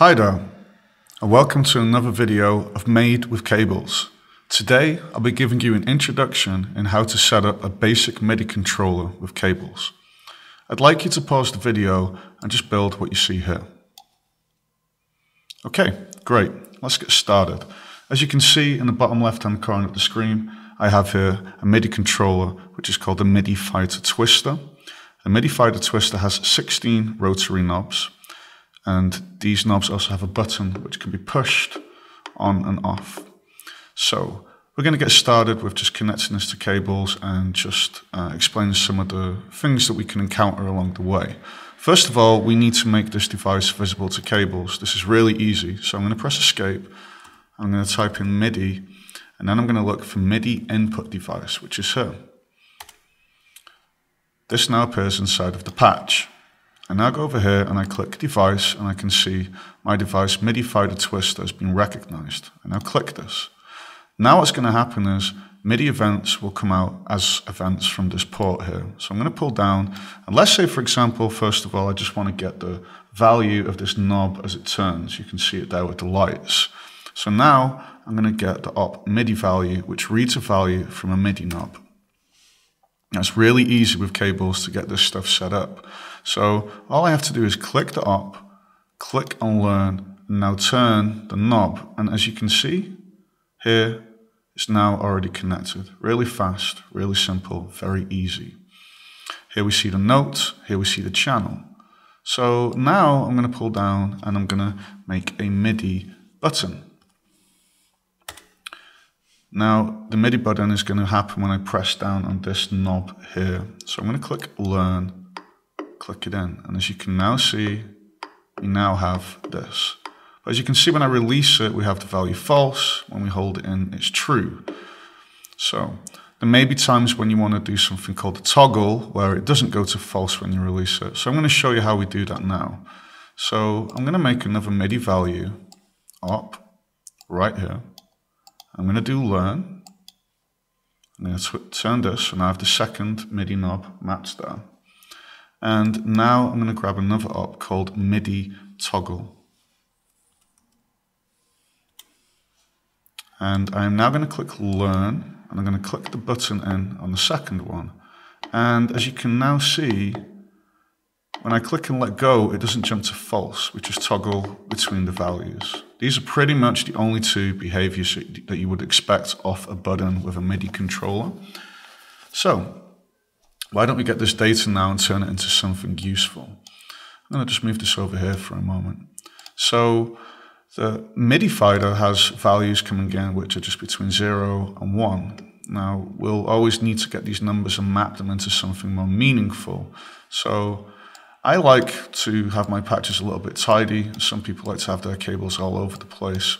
Hi there, and welcome to another video of Made with Cables. Today, I'll be giving you an introduction in how to set up a basic MIDI controller with cables. I'd like you to pause the video and just build what you see here. Okay, great, let's get started. As you can see in the bottom left hand corner of the screen, I have here a MIDI controller, which is called the MIDI Fighter Twister. The MIDI Fighter Twister has 16 rotary knobs, and these knobs also have a button which can be pushed on and off. So we're going to get started with just connecting this to cables and just uh, explaining some of the things that we can encounter along the way. First of all, we need to make this device visible to cables. This is really easy. So I'm going to press escape. I'm going to type in MIDI and then I'm going to look for MIDI input device, which is here. This now appears inside of the patch. I now go over here and I click device and I can see my device MIDI Fighter Twister has been recognized. I now click this. Now what's going to happen is MIDI events will come out as events from this port here. So I'm going to pull down and let's say for example, first of all, I just want to get the value of this knob as it turns. You can see it there with the lights. So now I'm going to get the op MIDI value, which reads a value from a MIDI knob. Now it's really easy with cables to get this stuff set up. So all I have to do is click the op, click on learn, and now turn the knob. And as you can see here, it's now already connected. Really fast, really simple, very easy. Here we see the note, here we see the channel. So now I'm going to pull down and I'm going to make a MIDI button. Now the MIDI button is going to happen when I press down on this knob here. So I'm going to click learn click it in. And as you can now see, we now have this. But as you can see, when I release it, we have the value false. When we hold it in, it's true. So there may be times when you want to do something called a toggle, where it doesn't go to false when you release it. So I'm going to show you how we do that now. So I'm going to make another MIDI value op right here. I'm going to do learn. I'm going to turn this, and I have the second MIDI knob mapped there. And now I'm going to grab another op called MIDI toggle. And I'm now going to click learn and I'm going to click the button in on the second one. And as you can now see, when I click and let go, it doesn't jump to false, which is toggle between the values. These are pretty much the only two behaviors that you would expect off a button with a MIDI controller. So why don't we get this data now and turn it into something useful? I'm going to just move this over here for a moment. So the MIDI fighter has values coming in which are just between 0 and 1. Now, we'll always need to get these numbers and map them into something more meaningful. So I like to have my patches a little bit tidy. Some people like to have their cables all over the place.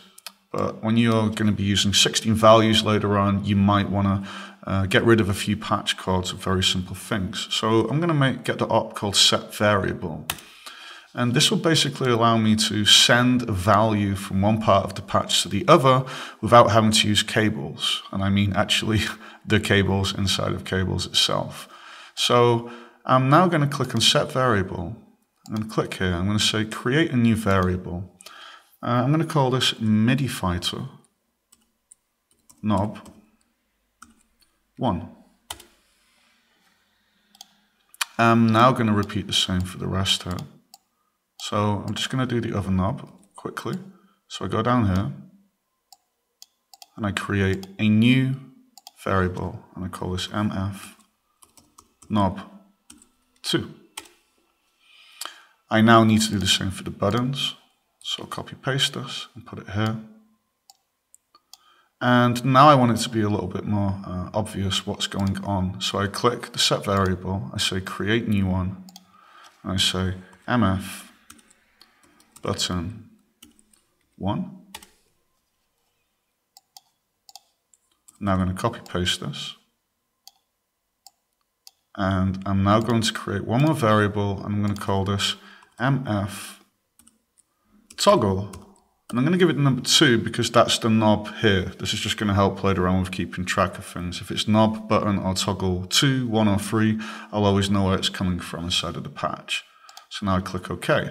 But when you're going to be using 16 values later on, you might want to uh, get rid of a few patch codes of very simple things. So I'm going to make get the op called set variable. And this will basically allow me to send a value from one part of the patch to the other without having to use cables. And I mean actually the cables inside of cables itself. So I'm now going to click on set variable. I'm going to click here. I'm going to say create a new variable. Uh, I'm going to call this MIDI fighter knob 1. I'm now going to repeat the same for the rest here. So I'm just going to do the other knob quickly. So I go down here and I create a new variable and I call this mf knob 2. I now need to do the same for the buttons. So copy paste this and put it here. And now I want it to be a little bit more uh, obvious what's going on. So I click the set variable, I say create new one, I say mf button one. Now I'm going to copy paste this. And I'm now going to create one more variable. I'm going to call this mf toggle and I'm going to give it number two because that's the knob here. This is just going to help later on with keeping track of things. If it's knob, button, or toggle two, one, or three, I'll always know where it's coming from inside of the patch. So now I click OK.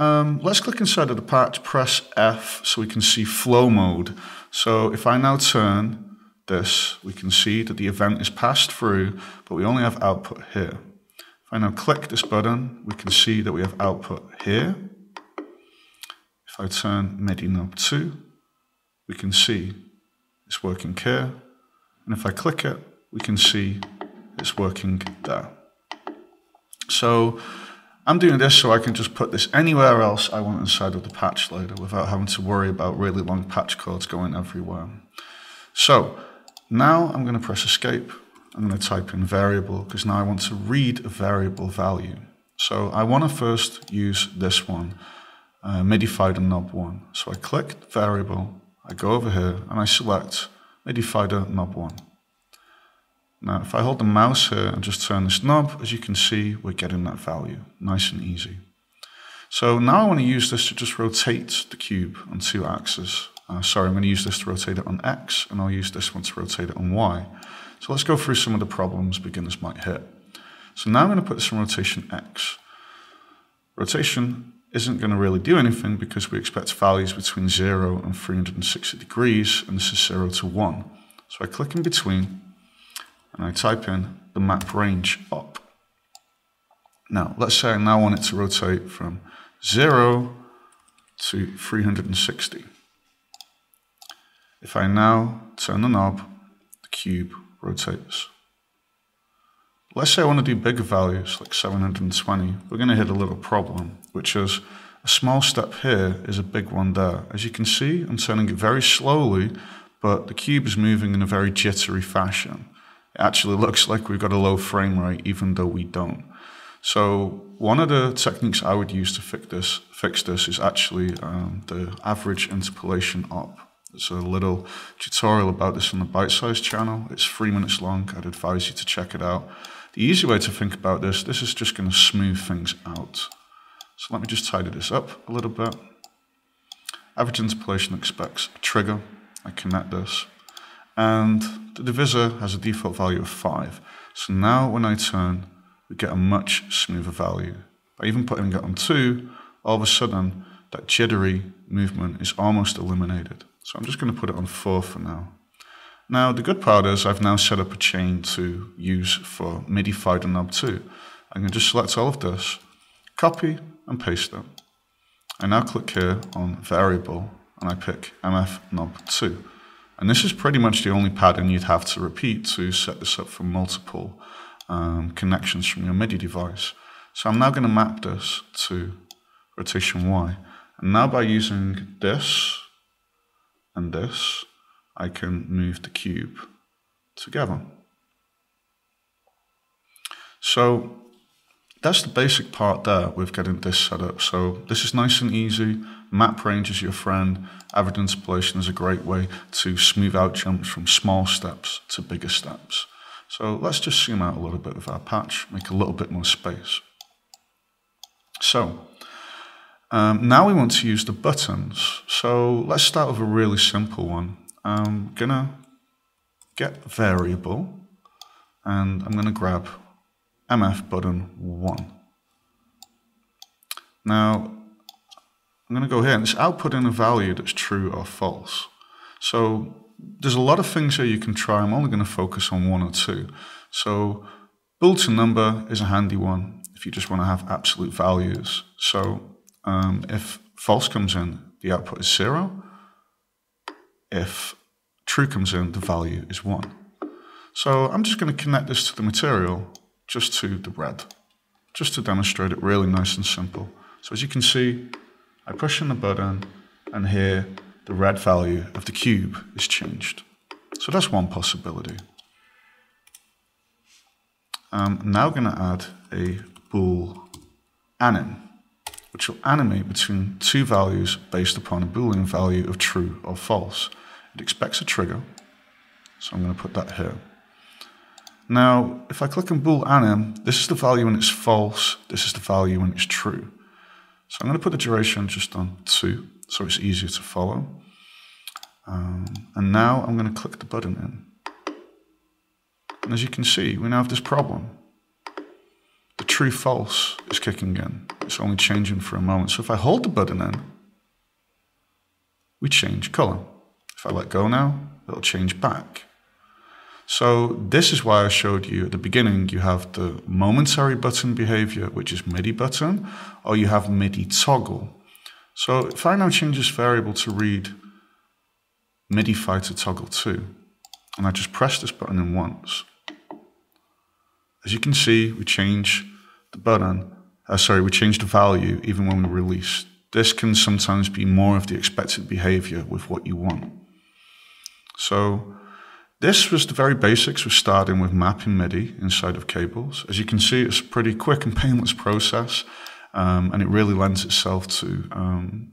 Um, let's click inside of the patch, press F so we can see flow mode. So if I now turn this, we can see that the event is passed through, but we only have output here. If I now click this button, we can see that we have output here. If I turn MIDI knob 2, we can see it's working here. And if I click it, we can see it's working there. So I'm doing this so I can just put this anywhere else I want inside of the patch loader without having to worry about really long patch codes going everywhere. So now I'm going to press escape. I'm going to type in variable because now I want to read a variable value. So I want to first use this one, uh, MIDI fighter knob 1. So I click variable, I go over here and I select MIDI knob 1. Now, if I hold the mouse here and just turn this knob, as you can see, we're getting that value, nice and easy. So now I want to use this to just rotate the cube on two axes. Uh, sorry, I'm going to use this to rotate it on X, and I'll use this one to rotate it on Y. So let's go through some of the problems beginners might hit. So now I'm going to put this in rotation X. Rotation isn't going to really do anything because we expect values between 0 and 360 degrees, and this is 0 to 1. So I click in between, and I type in the map range op. Now, let's say I now want it to rotate from 0 to 360. If I now turn the knob, the cube rotates. Let's say I want to do bigger values, like 720. We're going to hit a little problem, which is a small step here is a big one there. As you can see, I'm turning it very slowly, but the cube is moving in a very jittery fashion it actually looks like we've got a low frame rate even though we don't. So one of the techniques I would use to fix this, fix this is actually um, the average interpolation op. There's a little tutorial about this on the Bite Size channel. It's three minutes long. I'd advise you to check it out. The easy way to think about this, this is just going to smooth things out. So let me just tidy this up a little bit. Average interpolation expects a trigger. I connect this. And the divisor has a default value of 5. So now when I turn, we get a much smoother value. By even putting it on 2, all of a sudden, that jittery movement is almost eliminated. So I'm just going to put it on 4 for now. Now, the good part is I've now set up a chain to use for MIDI fighter knob 2. I can just select all of this, copy and paste it. I now click here on variable and I pick MF knob 2. And this is pretty much the only pattern you'd have to repeat to set this up for multiple um, connections from your MIDI device. So I'm now going to map this to rotation Y. And now by using this and this, I can move the cube together. So that's the basic part there with getting this set up. So this is nice and easy. Map range is your friend. Average interpolation is a great way to smooth out jumps from small steps to bigger steps. So let's just zoom out a little bit with our patch, make a little bit more space. So um, now we want to use the buttons. So let's start with a really simple one. I'm gonna get variable and I'm gonna grab MF button one. Now I'm to go here and it's outputting a value that's true or false. So there's a lot of things here you can try. I'm only to focus on one or two. So Boolean number is a handy one if you just want to have absolute values. So um, if false comes in, the output is zero. If true comes in, the value is one. So I'm just going to connect this to the material, just to the red, just to demonstrate it really nice and simple. So as you can see, I push in the button and here the red value of the cube is changed. So that's one possibility. Um, I'm now going to add a bool anim, which will animate between two values based upon a boolean value of true or false. It expects a trigger, so I'm going to put that here. Now, if I click on bool anim, this is the value when it's false, this is the value when it's true. So I'm going to put the duration just on 2, so it's easier to follow. Um, and now I'm going to click the button in. And as you can see, we now have this problem. The true false is kicking in. It's only changing for a moment. So if I hold the button in, we change color. If I let go now, it'll change back. So this is why I showed you at the beginning, you have the momentary button behavior, which is MIDI button, or you have MIDI toggle. So if I now change this variable to read MIDI fighter toggle 2, and I just press this button in once, as you can see, we change the button, uh, sorry, we change the value even when we release. This can sometimes be more of the expected behavior with what you want. So this was the very basics of starting with mapping MIDI inside of cables. As you can see, it's a pretty quick and painless process, um, and it really lends itself to um,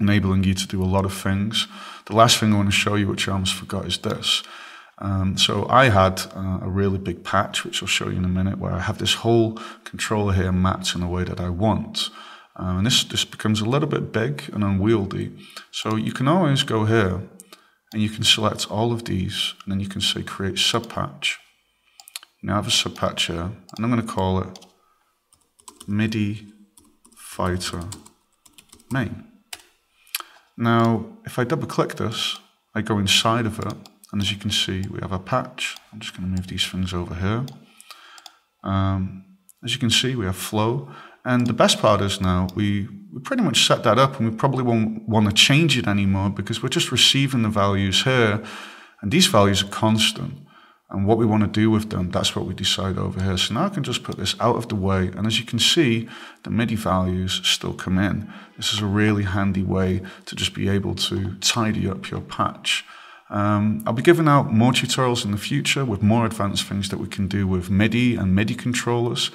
enabling you to do a lot of things. The last thing I want to show you, which I almost forgot, is this. Um, so I had uh, a really big patch, which I'll show you in a minute, where I have this whole controller here mapped in a way that I want. Um, and this, this becomes a little bit big and unwieldy. So you can always go here and you can select all of these and then you can say create subpatch. Now I have a subpatch here and I'm going to call it MIDI fighter main. Now, if I double click this, I go inside of it and as you can see, we have a patch. I'm just going to move these things over here. Um, as you can see, we have flow. And the best part is now we, we pretty much set that up and we probably won't want to change it anymore because we're just receiving the values here. And these values are constant. And what we want to do with them, that's what we decide over here. So now I can just put this out of the way. And as you can see, the MIDI values still come in. This is a really handy way to just be able to tidy up your patch. Um, I'll be giving out more tutorials in the future with more advanced things that we can do with MIDI and MIDI controllers.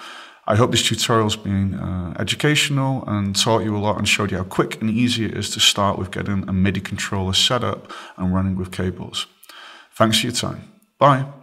I hope this tutorial's been uh, educational and taught you a lot and showed you how quick and easy it is to start with getting a MIDI controller set up and running with cables. Thanks for your time. Bye.